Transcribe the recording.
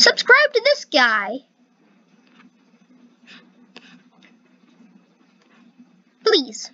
Subscribe to this guy. Please.